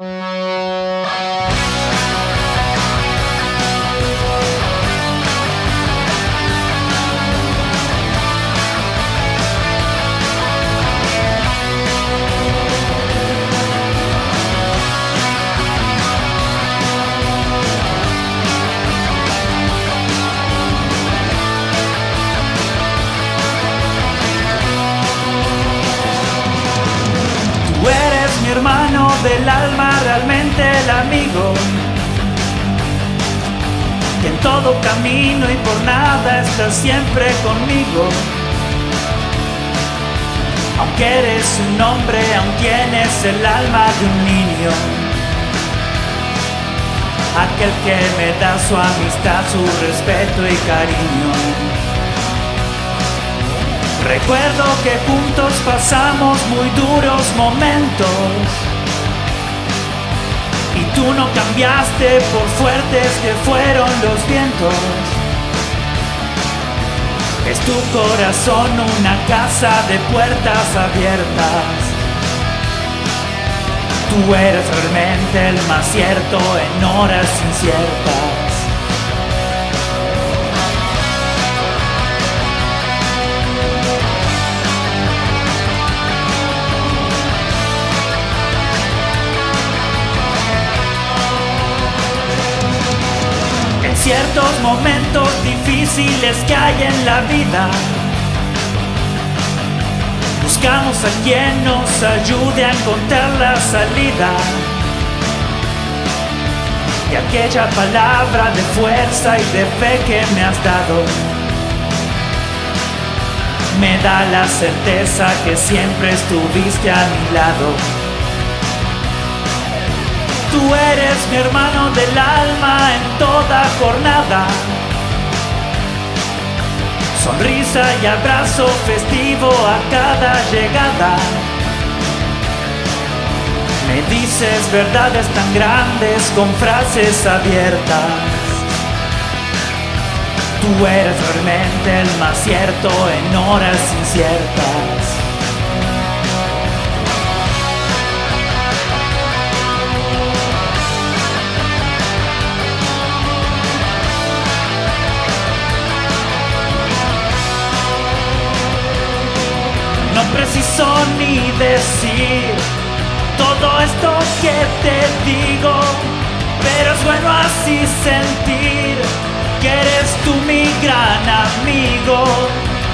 Tú Que en todo camino y por nada estás siempre conmigo. Aunque eres un hombre, aún tienes el alma de un niño. Aquel que me da su amistad, su respeto y cariño. Recuerdo que juntos pasamos muy duros momentos y tú no cambiaste por fuertes que fueron los vientos. Es tu corazón una casa de puertas abiertas. Tú eres realmente el más cierto en horas inciertas. Ciertos momentos difíciles que hay en la vida, buscamos a quien nos ayude a encontrar la salida. Y aquella palabra de fuerza y de fe que me has dado, me da la certeza que siempre estuviste a mi lado. Tú eres mi hermano del alma en toda jornada. Sonrisa y abrazo festivo a cada llegada. Me dices verdades tan grandes con frases abiertas. Tú eres realmente el más cierto en horas inciertas. Preciso ni decir todo esto que te digo, pero es bueno así sentir que eres tú mi gran amigo.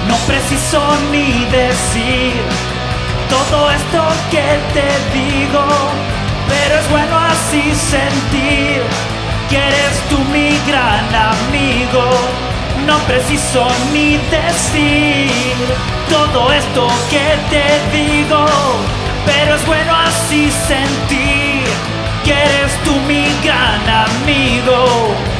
No preciso ni decir todo esto que te digo, pero es bueno así sentir que eres tú mi gran amigo no preciso ni decir todo esto que te digo, pero es bueno así sentir que eres tú mi gran amigo.